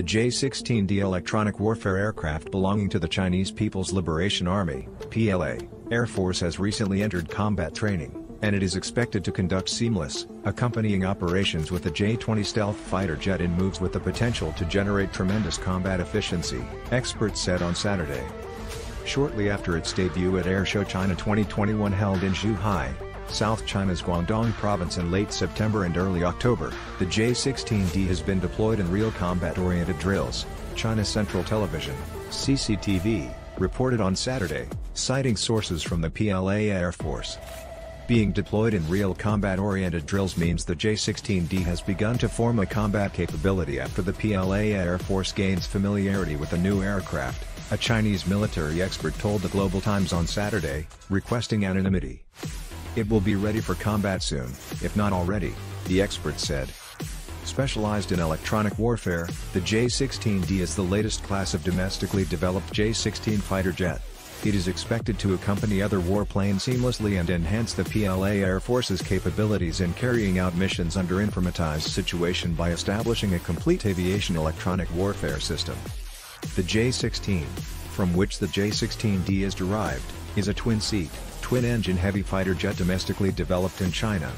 The J-16D electronic warfare aircraft belonging to the Chinese People's Liberation Army PLA, Air Force has recently entered combat training, and it is expected to conduct seamless, accompanying operations with the J-20 stealth fighter jet in moves with the potential to generate tremendous combat efficiency, experts said on Saturday. Shortly after its debut at Airshow China 2021 held in Zhuhai, South China's Guangdong province in late September and early October, the J-16D has been deployed in real combat-oriented drills, China Central Television, CCTV, reported on Saturday, citing sources from the PLA Air Force. Being deployed in real combat-oriented drills means the J-16D has begun to form a combat capability after the PLA Air Force gains familiarity with the new aircraft, a Chinese military expert told the Global Times on Saturday, requesting anonymity. It will be ready for combat soon, if not already, the expert said. Specialized in electronic warfare, the J-16D is the latest class of domestically developed J-16 fighter jet. It is expected to accompany other warplanes seamlessly and enhance the PLA Air Force's capabilities in carrying out missions under informatized situation by establishing a complete aviation electronic warfare system. The J-16, from which the J-16D is derived, is a twin-seat, twin-engine heavy fighter jet domestically developed in China.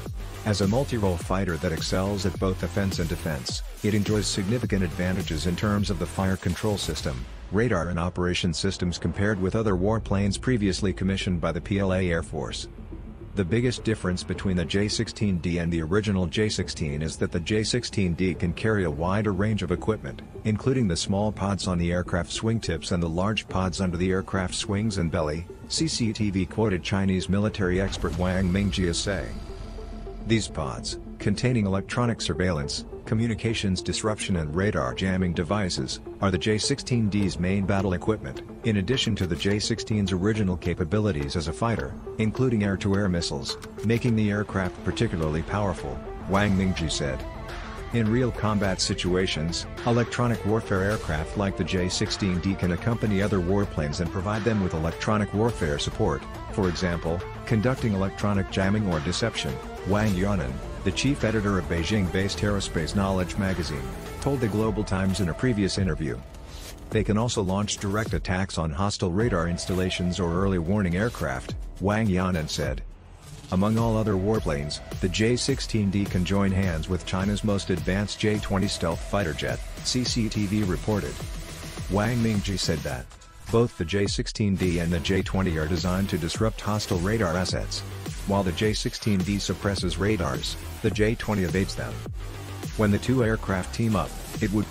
As a multi-role fighter that excels at both offense and defense, it enjoys significant advantages in terms of the fire control system, radar and operation systems compared with other warplanes previously commissioned by the PLA Air Force. The biggest difference between the J-16D and the original J-16 is that the J-16D can carry a wider range of equipment, including the small pods on the aircraft's wingtips and the large pods under the aircraft's wings and belly, CCTV quoted Chinese military expert Wang Mingzhi as saying. These pods, containing electronic surveillance, communications disruption and radar jamming devices, are the J-16D's main battle equipment, in addition to the J-16's original capabilities as a fighter, including air-to-air -air missiles, making the aircraft particularly powerful, Wang Mingzhi said. In real combat situations, electronic warfare aircraft like the J-16D can accompany other warplanes and provide them with electronic warfare support, for example, conducting electronic jamming or deception, Wang Yanan, the chief editor of Beijing-based Aerospace Knowledge magazine, told the Global Times in a previous interview. They can also launch direct attacks on hostile radar installations or early warning aircraft, Wang Yanan said. Among all other warplanes, the J-16D can join hands with China's most advanced J-20 stealth fighter jet, CCTV reported. Wang Mingzhi said that, both the J-16D and the J-20 are designed to disrupt hostile radar assets. While the J-16D suppresses radars, the J-20 evades them. When the two aircraft team up, it would